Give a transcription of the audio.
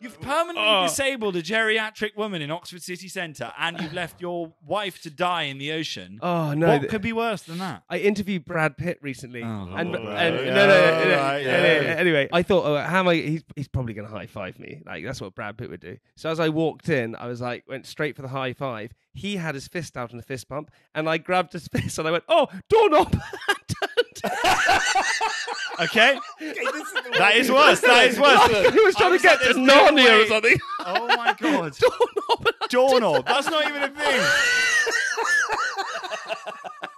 You've permanently Oh. disabled a geriatric woman in Oxford city centre, and you've left your wife to die in the ocean. Oh no! what th- could be worse than that? I interviewed Brad Pitt recently, Oh, and, right. and Yeah, no, no, no, no, right, no, yeah. no, no. anyway, I thought, oh, how am I? He's, he's probably going to high five me. Like that's what Brad Pitt would do. So as I walked in, I was like, went straight for the high five. He had his fist out in a fist pump, and I grabbed his fist, and I went, oh, doorknob. Okay, that is worse. That is worse. Like, he was trying was to get like, to there's no Narnia or something. Oh my god, doorknob. doorknob. That's not even a thing.